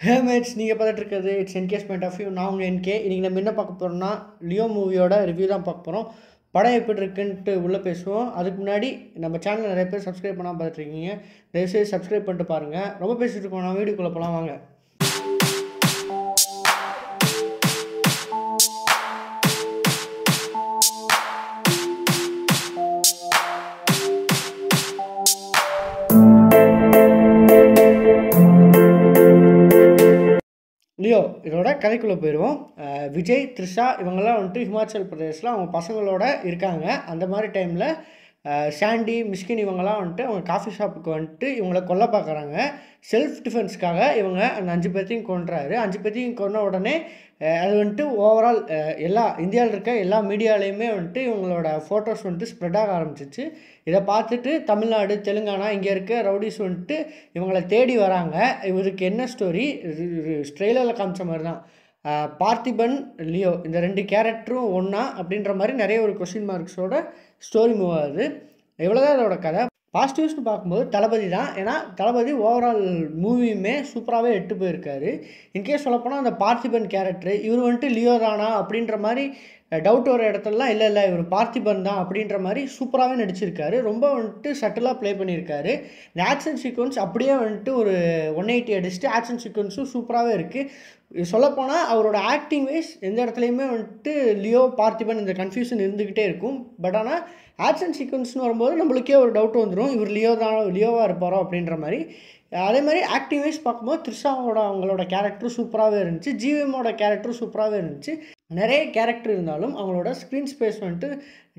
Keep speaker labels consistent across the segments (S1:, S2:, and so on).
S1: ஹே mats நீங்கள் பார்த்துட்டு இருக்கிறது இட்ஸ் என்கேஸ் பாயிண்ட் ஆஃப் வியூ நான் உங்கள் என்கே இன்றைக்கி நம்ம என்ன பார்க்க போகிறோம்னா லியோ மூவியோட ரிவ்யூ தான் பார்க்க போகிறோம் படம் எப்படி இருக்குன்ட்டு உள்ளே பேசுவோம். அதுக்கு முன்னாடி நம்ம சேனல் நிறைய பேர் சப்ஸ்கிரைப் பண்ணாமல் பார்த்துட்ருக்கீங்க தயவுசெய்து சப்ஸ்கிரைப் பண்ணிட்டு பாருங்கள் ரொம்ப பேசிட்டு இருக்கோம். நான் வீடியோக்குள்ளே போகலாம் வாங்க. இதோட கதைக்குள்ளே போயிடுவோம் விஜய் த்ரிஷா இவங்கெல்லாம் வந்துட்டு ஹிமாச்சல் பிரதேஷில் அவங்க பசங்களோட இருக்காங்க. அந்த மாதிரி டைமில் சாண்டி மிஸ்கின் இவங்கெல்லாம் வந்துட்டு அவங்க காஃபி ஷாப்புக்கு வந்துட்டு இவங்கள கொல்ல பார்க்குறாங்க. செல்ஃப் டிஃபென்ஸ்க்காக இவங்க அந்த அஞ்சு பேர்த்தையும் கொன்றாரு. அஞ்சு பேர்த்தையும் கொன்ன உடனே அது வந்துட்டு ஓவரால் எல்லா இந்தியாவில் இருக்க எல்லா மீடியாலேயுமே வந்துட்டு இவங்களோட ஃபோட்டோஸ் வந்துட்டு ஸ்ப்ரெட் ஆக ஆரம்பிச்சிச்சு. இதை பார்த்துட்டு தமிழ்நாடு தெலுங்கானா இங்கே இருக்க ரவுடிஸ் வந்துட்டு இவங்களை தேடி வராங்க. இவருக்கு என்ன ஸ்டோரி ஸ்ட்ரெயிலரில் காமிச்ச மாதிரி தான் பார்த்திபன் லியோ இந்த ரெண்டு கேரக்டரும் ஒன்றா அப்படின்ற மாதிரி நிறைய ஒரு கொஷின் மார்க்ஸோட ஸ்டோரி மூவ் ஆகுது. இவ்வளோதான் இதோட கதை. பாசிட்டிவ்ஸ்னு பார்க்கும்போது தளபதி தான். ஏன்னா தளபதி ஓவரால் மூவியுமே சூப்பராகவே எட்டு போயிருக்காரு. இன்கேஸ் சொல்லப்போனால் அந்த பார்த்திபன் கேரக்டர் இவர் வந்துட்டு லியோ தானா அப்படின்ற மாதிரி டவுட் வர இடத்துலலாம் இல்லை இல்லை இவர் பார்த்திபன் தான் அப்படின்ற மாதிரி சூப்பராகவே நடிச்சிருக்காரு. ரொம்ப வந்துட்டு சட்டிலாக ப்ளே பண்ணியிருக்காரு. இந்த ஆக்ஷன் சீக்வன்ஸ் அப்படியே வந்துட்டு ஒரு ஒன் எயிட்டி அடிச்சுட்டு ஆக்ஷன் சீக்வன்ஸும் சூப்பராகவே இருக்குது சொல்லப்போனால் அவரோட ஆக்டிங் வைஸ் எந்த இடத்துலையுமே வந்துட்டு லியோ பார்த்திபன் இந்த கன்ஃபியூஷன் இருந்துக்கிட்டே இருக்கும். பட் ஆனால் ஆக்ஷன் சீக்வன்ஸ்னு வரும்போது நம்மளுக்கே ஒரு டவுட் வந்துடும் இவர் லியோ தான் லியோவாக இருப்பாரோ அப்படின்ற மாதிரி. அதே மாதிரி ஆக்டிங் வைஸ் பார்க்கும்போது த்ரிஷாவோட அவங்களோட கேரக்டரும் சூப்பராகவே இருந்துச்சு. ஜிவிஎம்மோட கேரக்டரும் சூப்பராகவே இருந்துச்சு. நிறைய கேரக்டர் இருந்தாலும் அவங்களோட ஸ்க்ரீன் ஸ்பேஸ் வந்துட்டு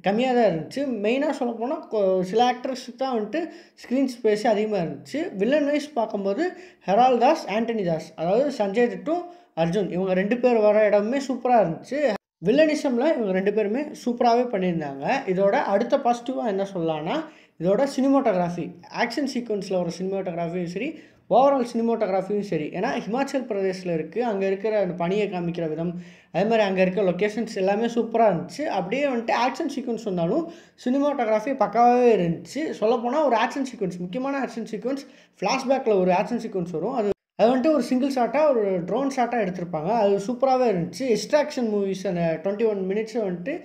S1: கம்மியாக தான் இருந்துச்சு. மெயினாக சொல்லப்போனால் சில ஆக்டர்ஸுக்கு தான் வந்துட்டு ஸ்க்ரீன் ஸ்பேஸே அதிகமாக இருந்துச்சு. வில்லன் வைஸ் பார்க்கும்போது ஹெரால் தாஸ் ஆண்டனி தாஸ் அதாவது சஞ்சய் தட்டும் அர்ஜுன். இவங்க ரெண்டு பேர் வர இடமுமே சூப்பராக இருந்துச்சு. வில்லனிசமில் இவங்க ரெண்டு பேருமே சூப்பராகவே பண்ணியிருந்தாங்க. இதோட அடுத்த பாசிட்டிவாக என்ன சொல்லலாம்னா இதோட சினிமோட்டோகிராஃபி ஆக்ஷன் சீக்வன்ஸில் வர சினிமோட்டோகிராஃபியும் சரி ஓவரால் சினிமோட்டோகிராஃபியும் சரி. ஏன்னா ஹிமாச்சல் பிரதேஷில் இருக்குது அங்கே இருக்கிற அந்த பனியை காமிக்கிற விதம் அதே மாதிரி அங்கே இருக்க லொக்கேஷன்ஸ் எல்லாமே சூப்பராக இருந்துச்சு. அப்படியே வந்துட்டு ஆக்ஷன் சீக்வன்ஸ் வந்தாலும் சினிமோட்டோகிராஃபி பக்காவே இருந்துச்சு. சொல்லப்போனால் ஒரு ஆக்ஷன் சீக்வன்ஸ் முக்கியமான ஆக்ஷன் சீக்வன்ஸ் ஃப்ளாஷ்பேக்கில் ஒரு ஆக்ஷன் சீக்வன்ஸ் வரும். அது அது வந்துட்டு ஒரு சிங்கிள் ஷாட்டாக ஒரு ட்ரோன் ஷாட்டாக எடுத்திருப்பாங்க. அது சூப்பராகவே இருந்துச்சு. எக்ஸ்ட்ராக்ஷன் மூவிஸ் அந்த டுவெண்ட்டி ஒன் மினிட்ஸை வந்துட்டு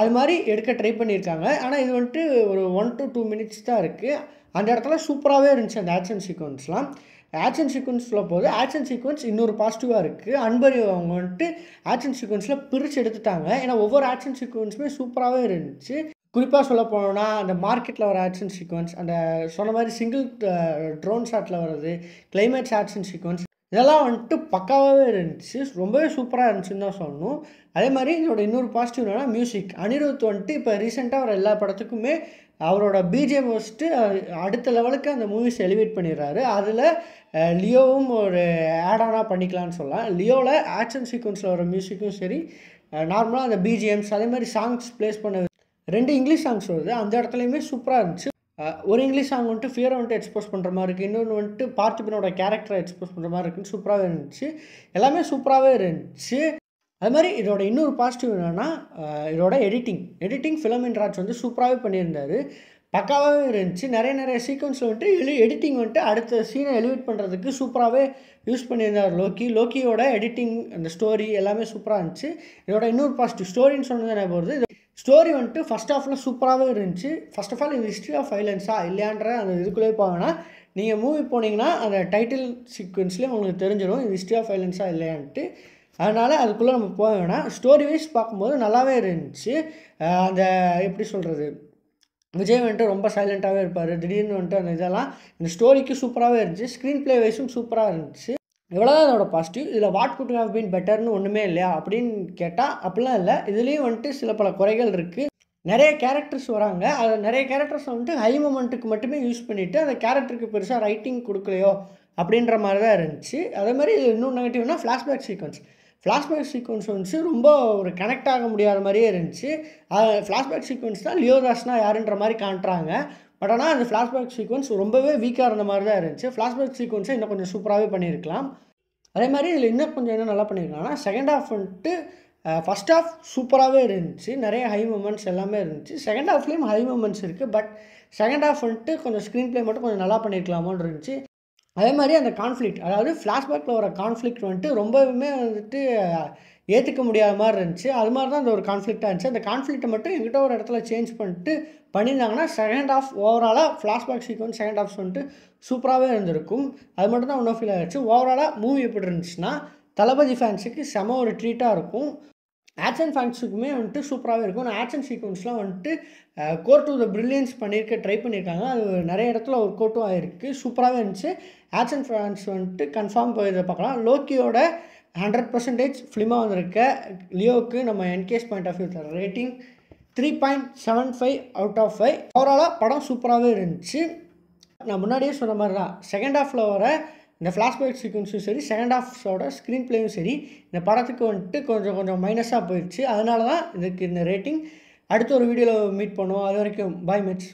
S1: அது மாதிரி எடுக்க ட்ரை பண்ணியிருக்காங்க. ஆனால் இது வந்துட்டு ஒரு ஒன் டு டூ மினிட்ஸ் தான் இருக்குது அந்த இடத்துல சூப்பராகவே இருந்துச்சு அந்த ஆக்ஷன் சீக்வன்ஸ்லாம் ஆக்ஷன் சீக்வன்ஸில் போது ஆக்ஷன் சீக்வன்ஸ் இன்னொரு பாசிட்டிவாக இருக்குது அன்பரி அவங்க வந்துட்டு ஆக்ஷன் சீக்வன்ஸில் பிரித்து எடுத்துட்டாங்க. ஏன்னா ஒவ்வொரு ஆக்ஷன் சீக்வன்ஸுமே சூப்பராகவே இருந்துச்சு. குறிப்பாக சொல்ல போனோம்னா அந்த மார்க்கெட்டில் வர ஆக்ஷன் சீக்வன்ஸ் அந்த சொன்ன மாதிரி சிங்கிள் ட்ரோன் ஷாட்டில் வர்றது கிளைமேட்ஸ் ஆக்ஷன் சீக்வன்ஸ் இதெல்லாம் வந்துட்டு பக்காவாகவே இருந்துச்சு. ரொம்பவே சூப்பராக இருந்துச்சுன்னு தான் சொல்லணும். அதே மாதிரி இதோட இன்னொரு பாசிட்டிவ் என்னென்னா மியூசிக் அனிருத் வந்துட்டு இப்போ ரீசெண்டாக வர எல்லா படத்துக்குமே அவரோட பிஜிஎம் வச்சுட்டு அடுத்த லெவலுக்கு அந்த மூவிஸ் எலிவேட் பண்ணிடுறாரு. அதில் லியோவும் ஒரு ஆடானாக பண்ணிக்கலாம்னு சொல்லலாம். லியோவில் ஆக்ஷன் சீக்வன்ஸில் வர மியூசிக்கும் சரி நார்மலாக அந்த பிஜிஎம்ஸ் அதே மாதிரி சாங்ஸ் ப்ளேஸ் பண்ண ரெண்டு இங்கிலீஷ் சாங்ஸ் வருது. அந்த இடத்துலையுமே சூப்பராக இருந்துச்சு. ஒரு இங்கிலீஷ் சாங் வந்துட்டு ஃபியரை வந்துட்டு எக்ஸ்போஸ் பண்ணுற மாதிரி இருக்குது இன்னொன்று வந்துட்டு பார்த்திபனோட கேரக்டரை எக்ஸ்போஸ் பண்ணுற மாதிரி இருக்குன்னு சூப்பராகவே இருந்துச்சு. எல்லாமே சூப்பராகவே இருந்துச்சு. அது மாதிரி இதோட இன்னொரு பாசிட்டிவ் என்னென்னா இதோட எடிட்டிங் எடிட்டிங் ஃபிலமின் ராஜ் வந்து சூப்பராகவே பண்ணியிருந்தார். பக்காவாகவே இருந்துச்சு. நிறைய நிறைய சீக்வன்ஸ் வந்துட்டு எழு எடிட்டிங் வந்துட்டு அடுத்த சீனை எலிவேட் பண்ணுறதுக்கு சூப்பராகவே யூஸ் பண்ணியிருந்தார் லோக்கி. லோக்கியோட எடிட்டிங் அந்த ஸ்டோரி எல்லாமே சூப்பராக இருந்துச்சு. இதோட இன்னொரு பாசிட்டிவ் ஸ்டோரின்னு சொன்னது என்ன போகிறது ஸ்டோரி வந்துட்டு ஃபஸ்ட் ஆஃபில் சூப்பராகவே இருந்துச்சு. ஃபஸ்ட் ஆஃப் ஆல் இது ஹிஸ்ட்ரி ஆஃப் வைலன்ஸா இல்லையான்ற அந்த இதுக்குள்ளே போவேன்னா நீங்கள் மூவி போனீங்கன்னா அந்த டைட்டில் சீக்வன்ஸ்லேயே உங்களுக்கு தெரிஞ்சிடும் இது ஹிஸ்ட்ரி ஆஃப் வைலன்ஸா இல்லையான்ட்டு. அதனால் அதுக்குள்ளே நம்ம போக வேணாம். ஸ்டோரி வைஸ் பார்க்கும்போது நல்லாவே இருந்துச்சு. அந்த எப்படி சொல்கிறது விஜய் வந்துட்டு ரொம்ப சைலண்ட்டாகவே இருப்பார். திடீர்னு வந்துட்டு அந்த இதெல்லாம் இந்த ஸ்டோரிக்கு சூப்பராகவே இருந்துச்சு. ஸ்க்ரீன் ப்ளே வைஸும் சூப்பராக இருந்துச்சு. இவ்வளோதான் அதோட பாசிட்டிவ் இதில் வாட் குட் ஹவ் பீன் பெட்டர்னு ஒன்றுமே இல்லையா? அப்படின்னு கேட்டால் அப்படிலாம் இல்லை. இதுலேயும் வந்துட்டு சில பல குறைகள் இருக்குது நிறைய கேரக்டர்ஸ் வராங்க. அது நிறைய கேரக்டர்ஸ் வந்துட்டு ஹை மொமெண்ட்டுக்கு மட்டுமே யூஸ் பண்ணிவிட்டு அந்த கேரக்டருக்கு பெருசாக ரைட்டிங் கொடுக்கலையோ அப்படின்ற மாதிரி தான் இருந்துச்சு. அதே மாதிரி இன்னும் நெகட்டிவ்னா ஃப்ளாஷ்பேக் சீக்வன்ஸ் ஃப்ளாஷ்பேக் சீக்வன்ஸ் வந்துச்சு. ரொம்ப ஒரு கனெக்ட் ஆக முடியாத மாதிரியே இருந்துச்சு. ஃப்ளாஷ்பேக் சீக்வன்ஸ் தான் லியோதாஸ்னா யாருன்ற மாதிரி காட்டுறாங்க பட் ஆனால் அந்த ஃப்ளாஷ்பேக் சீக்வன்ஸ் ரொம்பவே வீக்காக இருந்த மாதிரி தான் இருந்துச்சு. ஃப்ளாஷ்பேக் சீக்வன்ஸை இன்னும் கொஞ்சம் சூப்பராகவே பண்ணியிருக்கலாம். அதே மாதிரி இதில் இன்னும் கொஞ்சம் என்ன நல்லா பண்ணியிருக்காங்கன்னா செகண்ட் ஹாஃப் வந்துட்டு ஃபஸ்ட் ஹாஃப் சூப்பராகவே இருந்துச்சு. நிறைய ஹை மூமெண்ட்ஸ் எல்லாமே இருந்துச்சு. செகண்ட் ஹாஃப்லேயும் ஹை மூமெண்ட்ஸ் இருக்குது பட் செகண்ட் ஹாஃப் வந்துட்டு கொஞ்சம் ஸ்க்ரீன் ப்ளே மட்டும் கொஞ்சம் நல்லா பண்ணியிருக்கலாமோன்னு இருந்துச்சு. அதே மாதிரி அந்த கான்ஃப்ளிக்ட் அதாவது ஃப்ளாஷ்பேக்கில் வர கான்ஃப்ளிக்ட் வந்துட்டு ரொம்பவுமே வந்துட்டு ஏற்றுக்க முடியாத மாதிரி இருந்துச்சு. அது மாதிரி தான் அந்த ஒரு கான்ஃப்ளிக்டாக இருந்துச்சு. அந்த கான்ஃப்ளிக்ட்டை மட்டும் எங்கிட்ட ஒரு இடத்துல சேஞ்ச் பண்ணிட்டு பண்ணியிருந்தாங்கன்னா செகண்ட் ஆஃப் ஓவராலாக ஃப்ளாஷ்பேக் சீக்வன்ஸ் செகண்ட் ஆஃப் வந்துட்டு சூப்பராகவே இருந்திருக்கும். அது மட்டும் தான் ஒன்றும் ஃபீல் ஆகிடுச்சு ஓவராலாக மூவி எப்படி இருந்துச்சுன்னா தளபதி ஃபேன்ஸுக்கு செம ஒரு ட்ரீட்டாக இருக்கும். ஆக்ஷன் ஃபேன்ஸுக்குமே வந்துட்டு சூப்பராகவே இருக்கும். நான் ஆக்ஷன் சீக்வன்ஸ்லாம் வந்துட்டு கோர் டு த பிரில்லியன்ஸ் பண்ணியிருக்க ட்ரை பண்ணியிருக்காங்க அது நிறைய இடத்துல ஒரு கோட்டும் ஆகிருக்கு சூப்பராகவே இருந்துச்சு. ஆக்ஷன் ஃபேன்ஸ் வந்துட்டு கன்ஃபார்ம் போய் இதை பார்க்கலாம். லோக்கியோட ஹண்ட்ரட் பர்சன்டேஜ் ஃபிலிமாக வந்திருக்க. லியோவுக்கு நம்ம என்கேஸ் பாயிண்ட் ஆஃப் வியூ தர rating three point seven five out of five ஓவராலாக படம் சூப்பராகவே இருந்துச்சு. நான் முன்னாடியே சொன்ன மாதிரி தான் செகண்ட் ஹாஃபில் வர இந்த ஃப்ளாஷ்பேக் சீக்வன்ஸும் சரி செகண்ட் ஹாஃப்ஸோட ஸ்க்ரீன் பிளேயும் சரி இந்த படத்துக்கு வந்துட்டு கொஞ்சம் கொஞ்சம் மைனஸாக போயிடுச்சு. அதனால தான் இதுக்கு இந்த ரேட்டிங் அடுத்த ஒரு வீடியோவில் மீட் பண்ணுவோம். அது வரைக்கும் பாய் மிட்ஸ்